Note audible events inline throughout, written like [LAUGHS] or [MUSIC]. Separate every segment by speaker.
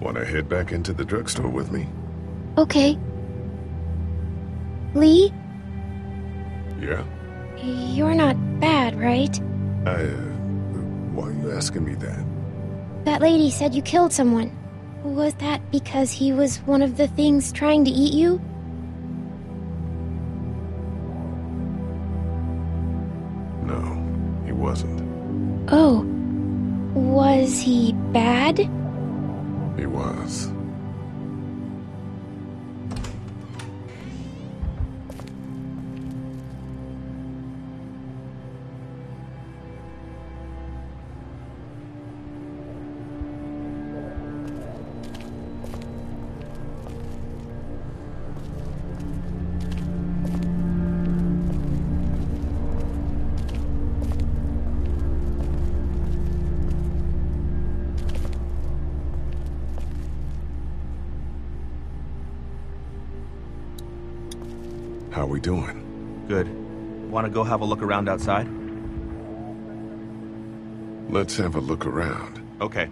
Speaker 1: Want to head back into the drugstore with me?
Speaker 2: Okay. Lee,
Speaker 1: Yeah?
Speaker 2: you're not bad, right?
Speaker 1: I, uh, why are you asking me that?
Speaker 2: That lady said you killed someone. Was that because he was one of the things trying to eat you?
Speaker 1: No, he wasn't.
Speaker 2: Oh. Was he bad?
Speaker 1: He was. How we doing?
Speaker 3: Good. Want to go have a look around outside?
Speaker 1: Let's have a look around.
Speaker 3: Okay.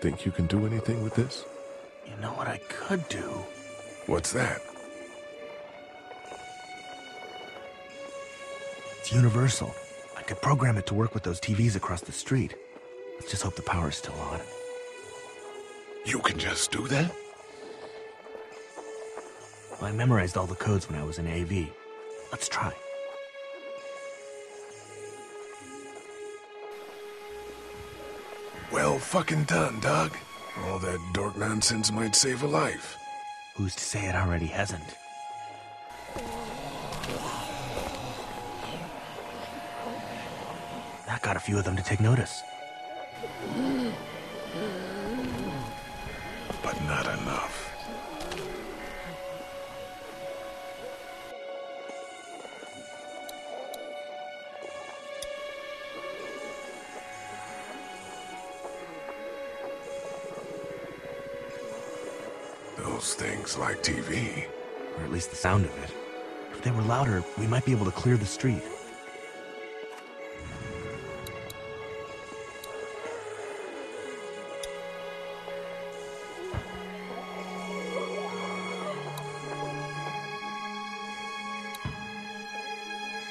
Speaker 1: Think you can do anything with this?
Speaker 3: You know what I could do?
Speaker 1: What's that?
Speaker 3: It's universal. I could program it to work with those TVs across the street. Let's just hope the power's still on.
Speaker 1: You can just do that?
Speaker 3: Well, I memorized all the codes when I was in AV. Let's try.
Speaker 1: Well fucking done, Doug. All that dork nonsense might save a life.
Speaker 3: Who's to say it already hasn't? That got a few of them to take notice.
Speaker 1: Those things like TV.
Speaker 3: Or at least the sound of it. If they were louder, we might be able to clear the street.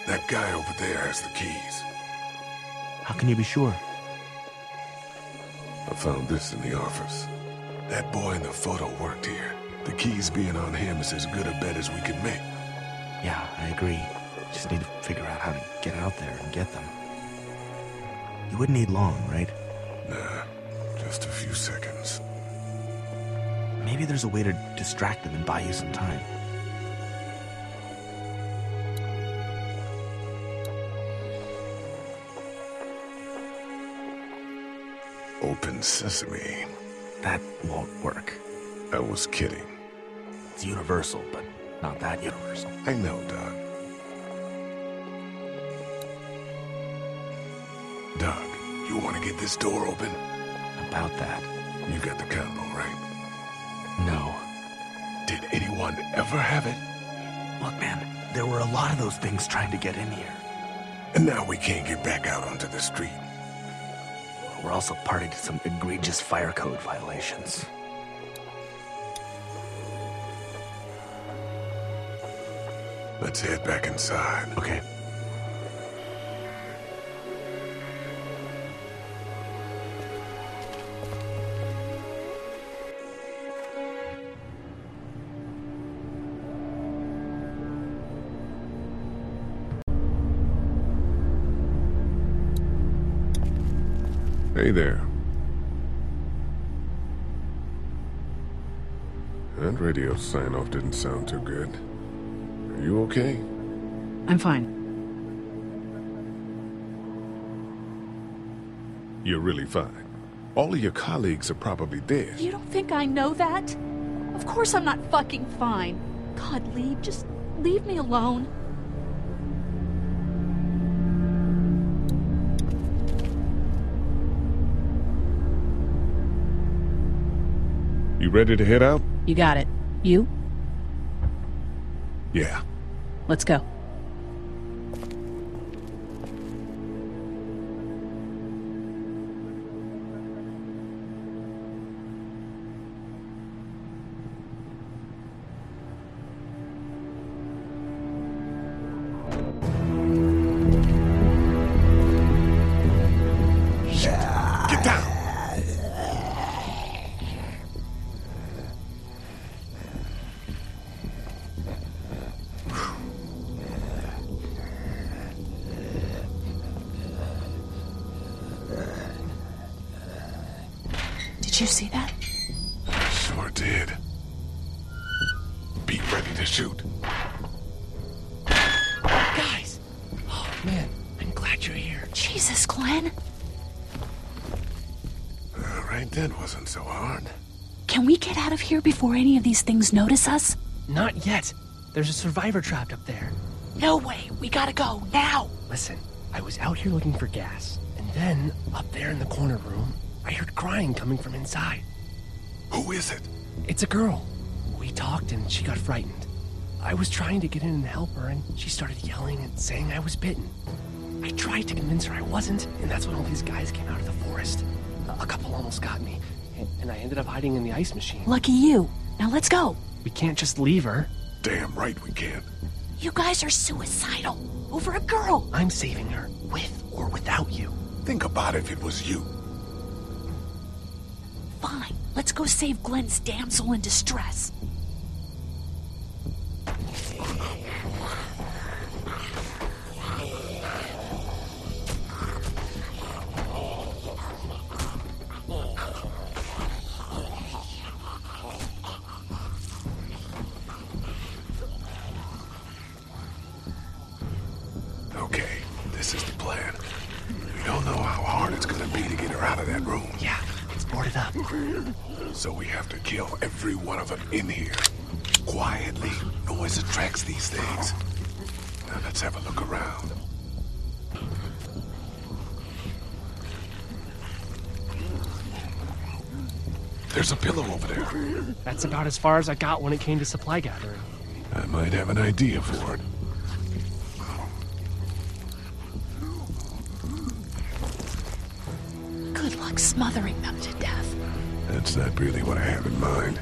Speaker 1: That guy over there has the keys.
Speaker 3: How can you be sure?
Speaker 1: I found this in the office. That boy in the photo worked here. The keys being on him is as good a bet as we can make.
Speaker 3: Yeah, I agree. Just need to figure out how to get out there and get them. You wouldn't need long, right?
Speaker 1: Nah, just a few seconds.
Speaker 3: Maybe there's a way to distract them and buy you some time.
Speaker 1: Open sesame.
Speaker 3: That won't work.
Speaker 1: I was kidding.
Speaker 3: It's universal, but not that universal.
Speaker 1: I know, Doug. Doug, you want to get this door open?
Speaker 3: About that.
Speaker 1: You got the combo, right?
Speaker 3: No.
Speaker 1: Did anyone ever have it?
Speaker 3: Look, man, there were a lot of those things trying to get in here.
Speaker 1: And now we can't get back out onto the street.
Speaker 3: We're also party to some egregious fire code violations.
Speaker 1: Let's head back inside.
Speaker 3: Okay.
Speaker 1: Hey there. That radio sign off didn't sound too good. Are you okay?
Speaker 4: I'm fine.
Speaker 1: You're really fine. All of your colleagues are probably dead.
Speaker 4: You don't think I know that? Of course I'm not fucking fine. God, leave. Just leave me alone.
Speaker 1: Ready to head out?
Speaker 5: You got it. You?
Speaker 1: Yeah.
Speaker 5: Let's go. See that?
Speaker 1: Sure did. Be ready to shoot.
Speaker 6: Guys! Oh, man, I'm glad you're here.
Speaker 5: Jesus, Glenn.
Speaker 1: Uh, right then wasn't so hard.
Speaker 5: Can we get out of here before any of these things notice us?
Speaker 6: Not yet. There's a survivor trapped up there.
Speaker 5: No way. We gotta go now.
Speaker 6: Listen, I was out here looking for gas, and then, up there in the corner room, I heard crying coming from inside.
Speaker 1: Who is it?
Speaker 6: It's a girl. We talked and she got frightened. I was trying to get in and help her, and she started yelling and saying I was bitten. I tried to convince her I wasn't, and that's when all these guys came out of the forest. A couple almost got me, and, and I ended up hiding in the ice machine.
Speaker 5: Lucky you. Now let's go.
Speaker 6: We can't just leave her.
Speaker 1: Damn right we can't.
Speaker 5: You guys are suicidal. Over a girl.
Speaker 6: I'm saving her, with or without you.
Speaker 1: Think about if it was you.
Speaker 5: Fine. Let's go save Glenn's damsel in distress.
Speaker 1: Okay, this is the plan. We don't know how hard it's gonna be to get her out of that room.
Speaker 6: Yeah, it's boarded up.
Speaker 1: So we have to kill every one of them in here. Quietly. Noise attracts these things. Now let's have a look around. There's a pillow over there.
Speaker 6: That's about as far as I got when it came to supply gathering.
Speaker 1: I might have an idea for it. That's not really what I have in mind.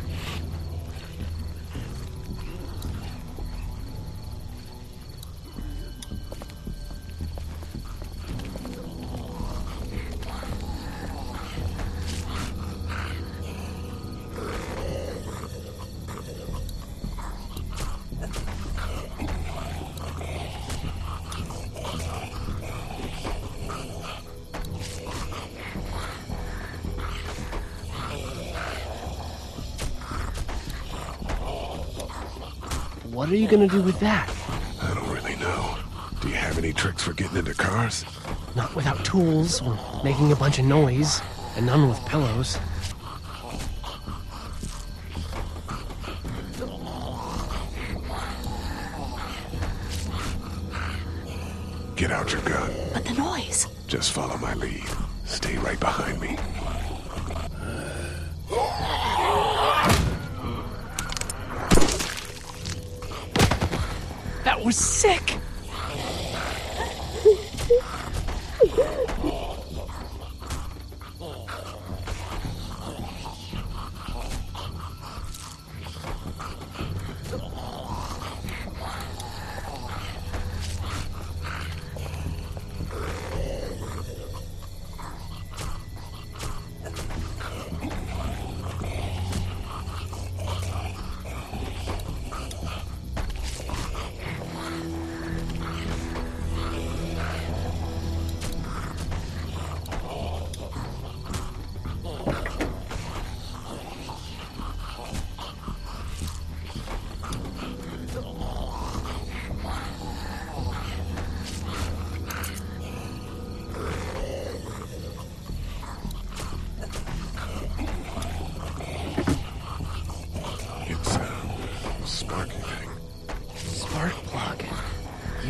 Speaker 6: You gonna do with that?
Speaker 1: I don't really know. Do you have any tricks for getting into cars?
Speaker 6: Not without tools or making a bunch of noise, and none with pillows.
Speaker 1: Get out your gun.
Speaker 5: But the noise.
Speaker 1: Just follow my lead. Stay right behind me.
Speaker 6: Was sick!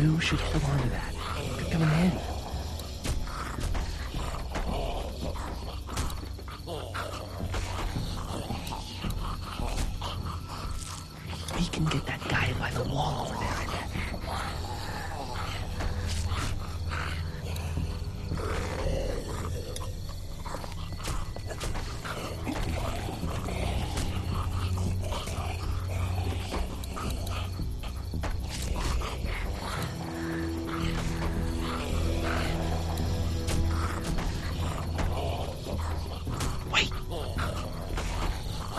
Speaker 6: You should hold on to that. Could come in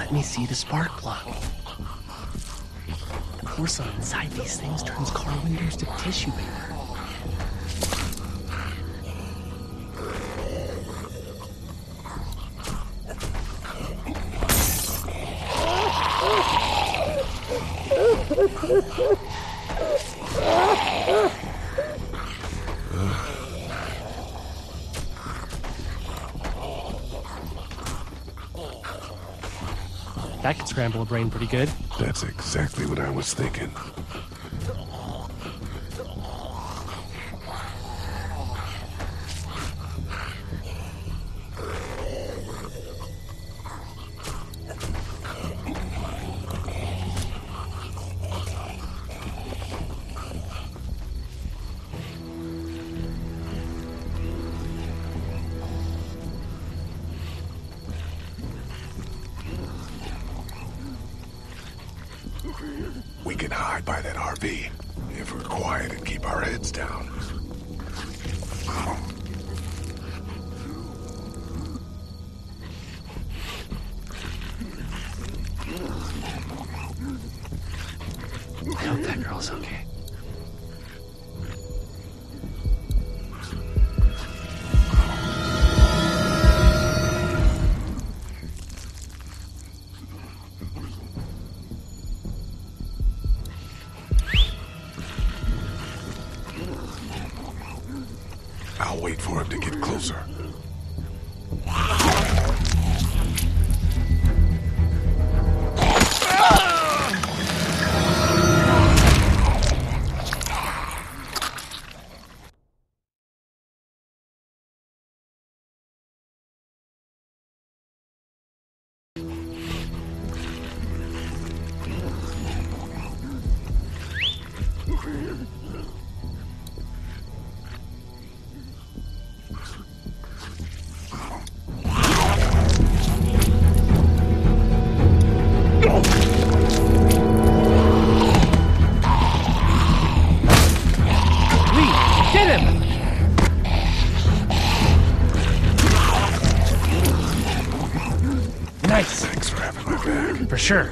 Speaker 6: handy. me see the spark plug. The porcelain inside these things turns car windows to tissue paper. Scramble a brain pretty good.
Speaker 1: That's exactly what I was thinking.
Speaker 6: Hope okay.
Speaker 1: For
Speaker 6: sure.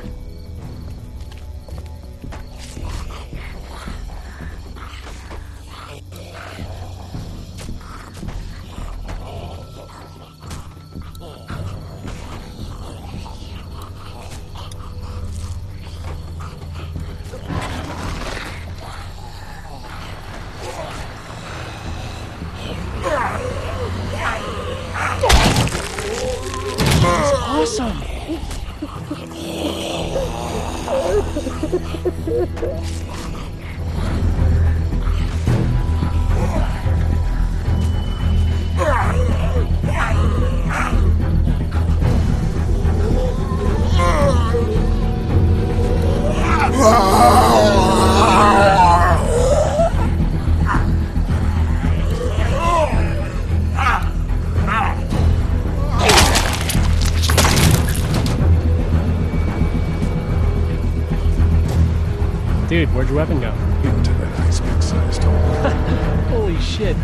Speaker 6: Dude, where'd your weapon go?
Speaker 1: Into that ice big sized hole. [LAUGHS]
Speaker 6: Holy shit.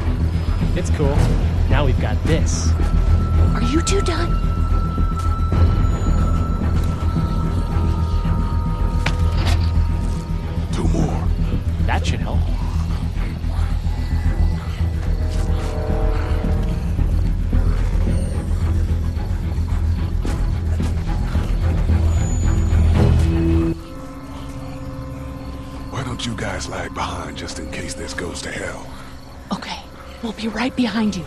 Speaker 6: It's cool. Now we've got this.
Speaker 4: Are you two done?
Speaker 1: Two more.
Speaker 6: That should help.
Speaker 1: Just in case this goes to hell?
Speaker 4: Okay, we'll be right behind you.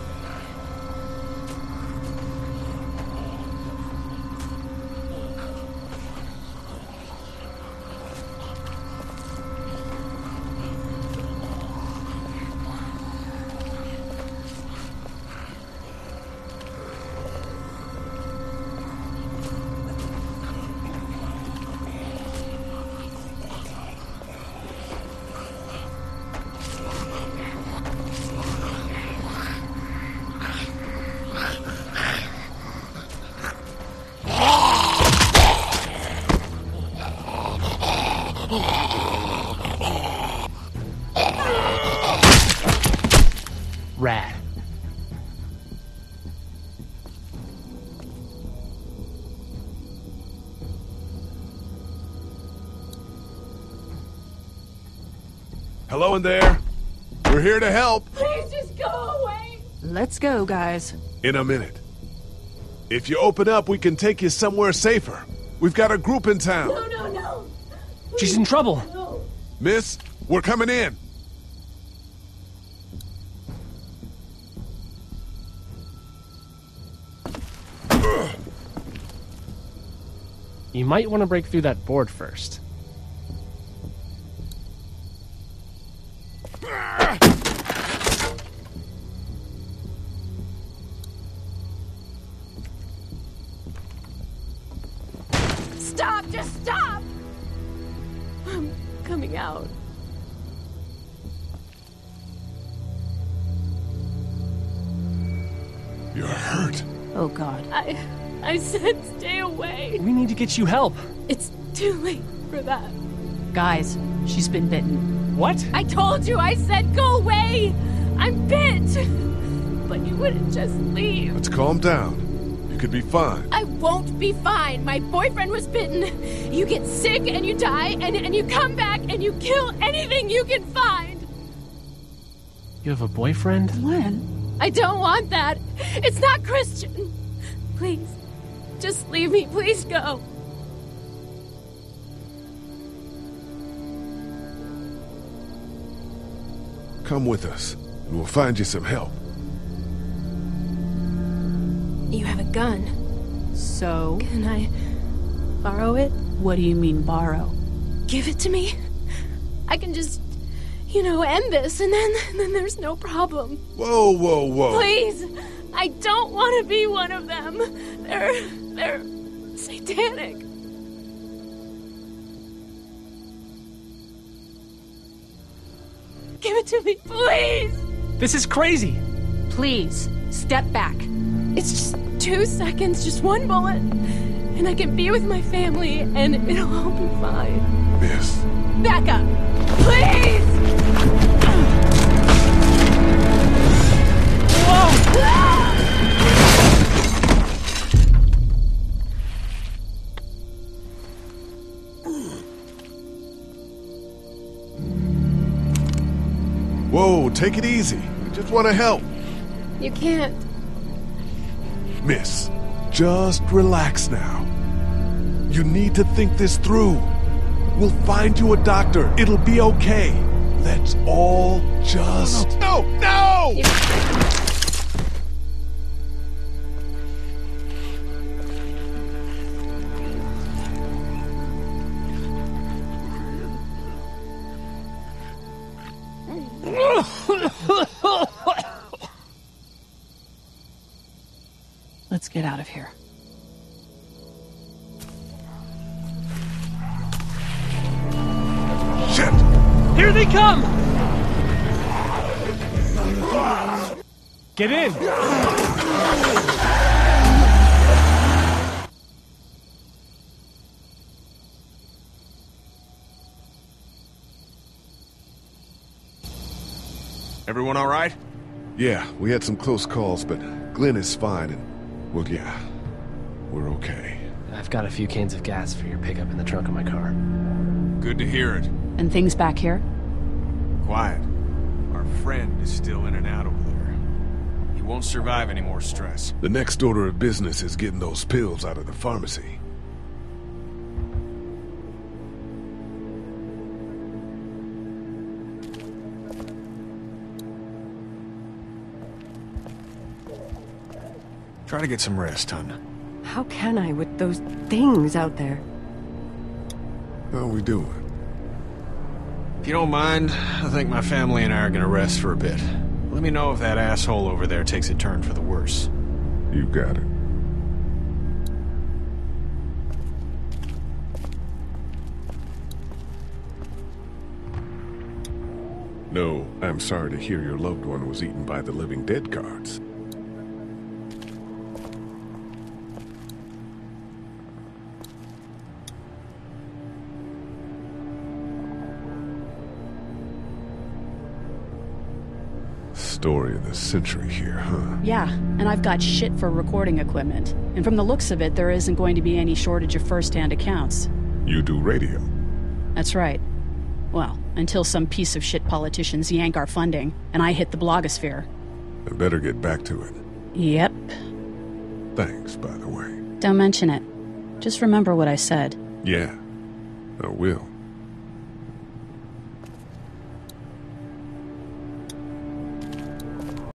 Speaker 1: Hello in there. We're here to help.
Speaker 4: Please just go away.
Speaker 5: Let's go, guys.
Speaker 1: In a minute. If you open up, we can take you somewhere safer. We've got a group in town.
Speaker 4: No, no, no.
Speaker 6: She's in trouble.
Speaker 4: No.
Speaker 1: Miss, we're coming in.
Speaker 6: You might want to break through that board first.
Speaker 4: Coming out.
Speaker 1: You're hurt.
Speaker 5: Oh, God.
Speaker 4: I I said stay away.
Speaker 6: We need to get you help.
Speaker 4: It's too late for that.
Speaker 5: Guys, she's been bitten.
Speaker 6: What?
Speaker 4: I told you I said go away. I'm bit. But you wouldn't just leave.
Speaker 1: Let's calm down. You could be fine.
Speaker 4: I won't be fine. My boyfriend was bitten. You get sick and you die, and, and you come back and you kill anything you can find.
Speaker 6: You have a boyfriend?
Speaker 5: Glenn?
Speaker 4: I don't want that. It's not Christian. Please, just leave me. Please go.
Speaker 1: Come with us, and we'll find you some help.
Speaker 4: You have a gun.
Speaker 5: So,
Speaker 4: Can I borrow it?
Speaker 5: what do you mean borrow?
Speaker 4: Give it to me. I can just, you know, end this, and then, and [LAUGHS] then there's no problem.
Speaker 1: Whoa, whoa, whoa.
Speaker 4: Please, I don't want to be one of them. They're, they're satanic. Give it to me, please.
Speaker 6: This is crazy.
Speaker 5: Please, step back.
Speaker 4: It's just two seconds, just one bullet, and I can be with my family, and it'll all be fine.
Speaker 1: Miss,
Speaker 4: Back up, please.
Speaker 1: whoa, take it easy. We just want to help.
Speaker 4: You can't.
Speaker 1: Miss, just relax now. You need to think this through. We'll find you a doctor. It'll be okay. Let's all just. No, no!
Speaker 5: Let's get out of here.
Speaker 1: Shit!
Speaker 6: Here they come! Get in!
Speaker 7: Everyone all right?
Speaker 1: Yeah, we had some close calls, but Glenn is fine, and, well, yeah, we're okay.
Speaker 6: I've got a few cans of gas for your pickup in the trunk of my car.
Speaker 7: Good to hear it.
Speaker 5: And things back here?
Speaker 7: Quiet. Our friend is still in and out over there. He won't survive any more stress.
Speaker 1: The next order of business is getting those pills out of the pharmacy.
Speaker 7: Try to get some rest, hon.
Speaker 8: How can I with those things out there?
Speaker 1: How we doing?
Speaker 7: If you don't mind, I think my family and I are gonna rest for a bit. Let me know if that asshole over there takes a turn for the worse.
Speaker 1: You got it. No, I'm sorry to hear your loved one was eaten by the living dead cards. Story of the century here, huh?
Speaker 5: Yeah, and I've got shit for recording equipment. And from the looks of it, there isn't going to be any shortage of first-hand accounts.
Speaker 1: You do radio.
Speaker 5: That's right. Well, Until some piece of shit politicians yank our funding, and I hit the blogosphere.
Speaker 1: I better get back to it.
Speaker 5: Yep.
Speaker 1: Thanks, by the way.
Speaker 5: Don't mention it. Just remember what I said.
Speaker 1: Yeah, I will.